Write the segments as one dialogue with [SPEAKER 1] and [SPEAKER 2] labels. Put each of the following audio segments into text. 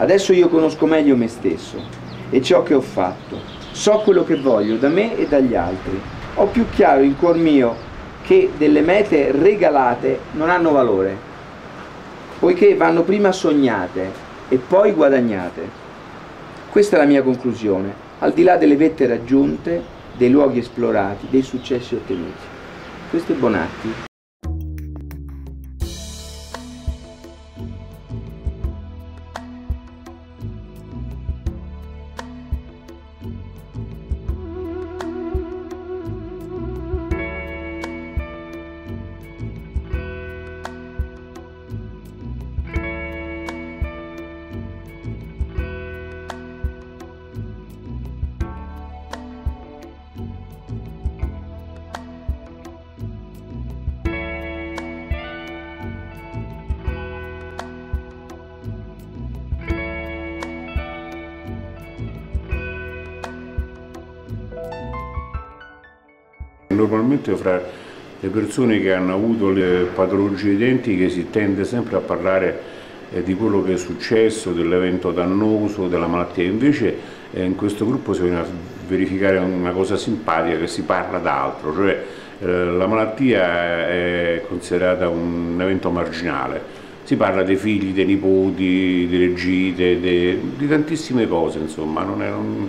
[SPEAKER 1] Adesso io conosco meglio me stesso e ciò che ho fatto. So quello che voglio da me e dagli altri. Ho più chiaro in cuor mio che delle mete regalate non hanno valore, poiché vanno prima sognate e poi guadagnate. Questa è la mia conclusione, al di là delle vette raggiunte, dei luoghi esplorati, dei successi ottenuti. Questo è Bonatti.
[SPEAKER 2] Normalmente fra le persone che hanno avuto le patologie identiche si tende sempre a parlare eh, di quello che è successo, dell'evento dannoso, della malattia, invece eh, in questo gruppo si viene a verificare una cosa simpatica che si parla d'altro, cioè eh, la malattia è considerata un evento marginale, si parla dei figli, dei nipoti, delle gite, di tantissime cose, insomma, non è, un,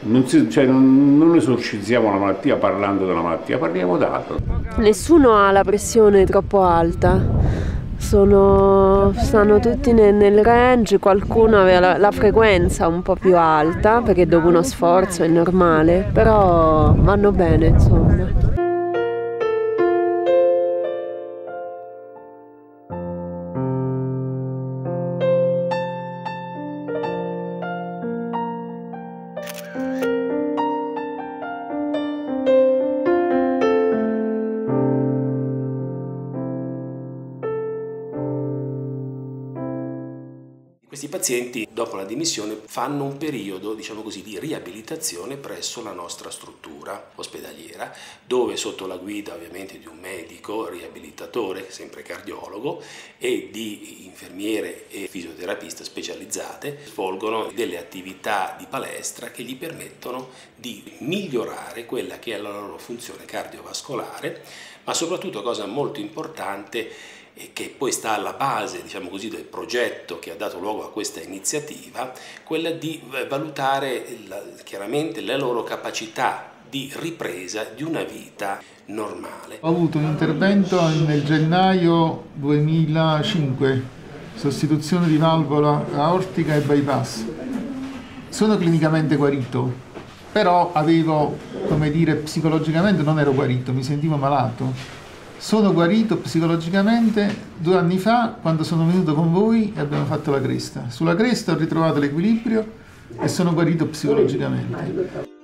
[SPEAKER 2] non, si, cioè, non, esorcizziamo la malattia parlando della malattia, parliamo d'altro.
[SPEAKER 3] Nessuno ha la pressione troppo alta, sono, stanno tutti nel, nel range, qualcuno aveva la, la, frequenza un po' più alta perché dopo uno sforzo è normale, però vanno bene insomma.
[SPEAKER 4] Questi pazienti dopo la dimissione fanno un periodo diciamo così, di riabilitazione presso la nostra struttura ospedaliera dove sotto la guida ovviamente di un medico riabilitatore, sempre cardiologo e di infermiere e fisioterapiste specializzate svolgono delle attività di palestra che gli permettono di migliorare quella che è la loro funzione cardiovascolare ma soprattutto cosa molto importante che poi sta alla base diciamo così, del progetto che ha dato luogo a questa iniziativa, quella di eh, valutare la, chiaramente le loro capacità di ripresa di una vita normale.
[SPEAKER 5] Ho avuto un intervento nel gennaio 2005, sostituzione di valvola aortica e bypass. Sono clinicamente guarito, però avevo, come dire, psicologicamente non ero guarito, mi sentivo malato sono guarito psicologicamente due anni fa quando sono venuto con voi e abbiamo fatto la cresta. Sulla cresta ho ritrovato l'equilibrio e sono guarito psicologicamente.